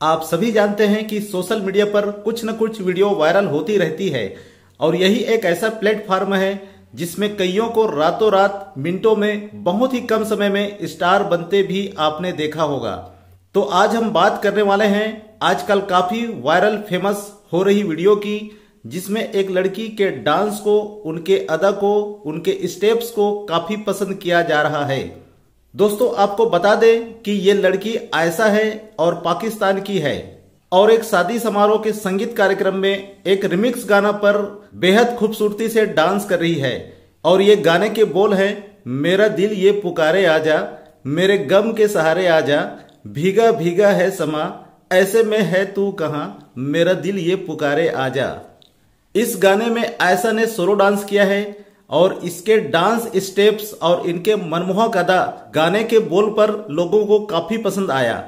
आप सभी जानते हैं कि सोशल मीडिया पर कुछ न कुछ वीडियो वायरल होती रहती है और यही एक ऐसा प्लेटफॉर्म है जिसमें कईयों को रातों रात मिनटों में, बहुत ही कम समय में स्टार बनते भी आपने देखा होगा। तो आज हम बात करने वाले हैं आजकल काफ़ी वायरल फ़ेमस हो रही वीडियो की, जिसमें एक लड़की के डांस को, उनके अदा को, उनके स्टेप्स को काफ़ी पसंद किया जा रहा है। दोस्तों, आपको बता दें कि ये लड़की आयसा है और पाकिस्तान की है। और एक शादी समारोह के संगीत कार्यक्रम में एक रिमिक्स गाना पर बेहद खूबसूरती से डांस कर रही है। और ये गाने के बोल हैं, मेरा दिल ये पुकारे आजा, मेरे गम के सहारे आजा, भीगा भीगा है समा, ऐसे में है तू कहा, मेरा दिल ये पुकारे आजा। इस गाने में आयसा ने सोलो डांस किया है और इसके डांस स्टेप्स और इनके मनमोहक अदा गाने के बोल पर लोगों को काफ़ी पसंद आया।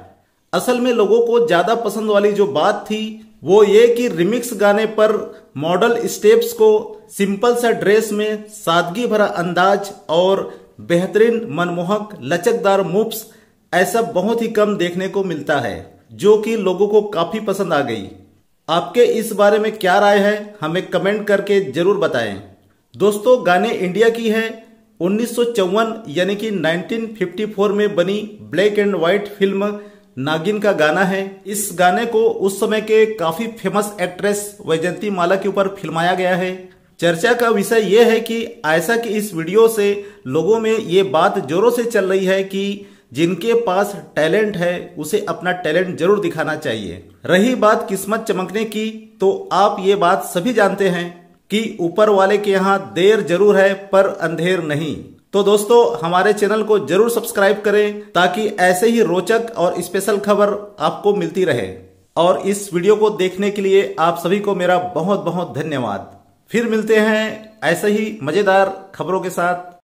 असल में लोगों को ज़्यादा पसंद वाली जो बात थी, वो ये कि रिमिक्स गाने पर मॉडल स्टेप्स को सिंपल सा ड्रेस में सादगी भरा अंदाज और बेहतरीन मनमोहक, लचकदार मूव्स ऐसा बहुत ही कम देखने को मिलता है, जो कि लोगों को काफ़ी पसंद आ गई। आपके इस बारे में क्या राय है, हमें कमेंट करके ज़रूर बताएँ। दोस्तों, गाने इंडिया की है। उन्नीस सौ चौवन, यानी कि 1954 में बनी ब्लैक एंड व्हाइट फ़िल्म नागिन का गाना है। इस गाने को उस समय के काफ़ी फ़ेमस एक्ट्रेस वैजंती माला के ऊपर फिल्माया गया है। चर्चा का विषय यह है कि ऐसा कि इस वीडियो से लोगों में ये बात जोरों से चल रही है कि जिनके पास टैलेंट है, उसे अपना टैलेंट ज़रूर दिखाना चाहिए। रही बात किस्मत चमकने की तो आप ये बात सभी जानते हैं। कि ऊपर वाले के यहाँ देर ज़रूर है, पर अंधेर नहीं। तो दोस्तों, हमारे चैनल को ज़रूर सब्सक्राइब करें, ताकि ऐसे ही रोचक और स्पेशल खबर आपको मिलती रहे। और इस वीडियो को देखने के लिए आप सभी को मेरा बहुत बहुत धन्यवाद। फिर मिलते हैं ऐसे ही मज़ेदार खबरों के साथ।